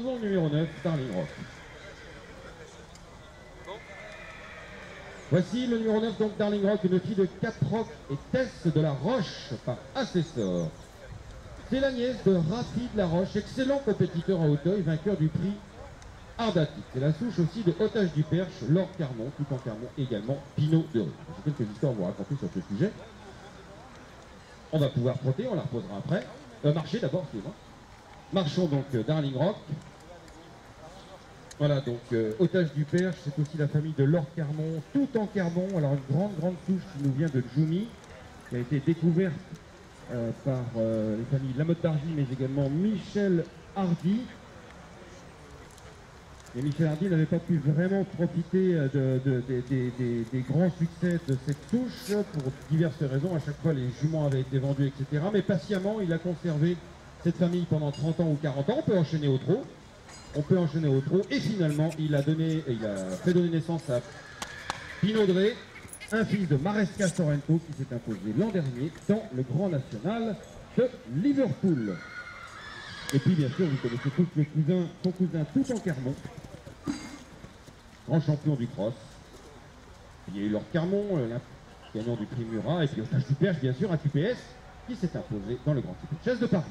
Numéro 9, Darling Rock. Voici le numéro 9, donc Darling Rock, une fille de Caproc et Tess de la Roche par Assessor. C'est la nièce de Rafi de la Roche, excellent compétiteur à Hauteuil, vainqueur du prix Ardatique. C'est la souche aussi de Otage du Perche, Lord Carmon, tout en Carmon également, Pinot de Rue. J'ai quelques histoires à vous raconter sur ce sujet. On va pouvoir frotter, on la reposera après. Euh, marcher d'abord, excusez-moi. Marchons donc euh, Darling Rock. Voilà, donc euh, Otage du Perche, c'est aussi la famille de Lord Carmon, tout en Carmon. Alors une grande, grande souche qui nous vient de Jumi, qui a été découverte euh, par les familles Lamotte Hardy, mais également Michel Hardy. Et Michel Hardy n'avait pas pu vraiment profiter de- de- de- des- grands succès de cette souche pour diverses raisons. À chaque fois, les juments avaient été vendus, etc. Mais patiemment, il a conservé cette famille pendant 30 ans ou 40 ans. On peut enchaîner au trot. On peut enchaîner au trot. Et finalement, il a, donné, il a fait donner naissance à Pinot Dré, un fils de Maresca Sorrento qui s'est imposé l'an dernier dans le Grand National de Liverpool. Et puis bien sûr, vous connaissez tous cousin, son cousin tout en Carmon, grand champion du cross. Il y a eu Lord Carmon, euh, gagnant du prix Murat, et puis Otage du Perche, bien sûr, un QPS qui s'est imposé dans le Grand Ticket. Chaise de Paris.